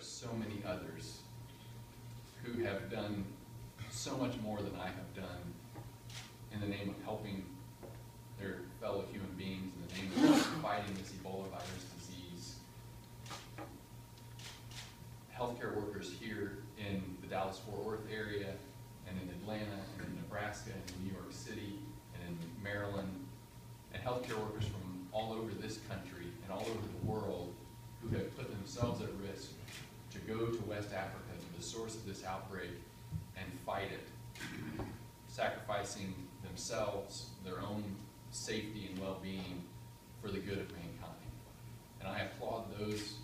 are so many others who have done so much more than I have done in the name of helping their fellow human beings, in the name of fighting this Ebola virus disease. Healthcare workers here in the Dallas-Fort Worth area, and in Atlanta, and in Nebraska, and in New York City, and in Maryland, and healthcare workers from all over this country and all over the world who have put themselves at risk go to West Africa, to the source of this outbreak, and fight it, sacrificing themselves, their own safety and well-being for the good of mankind. And I applaud those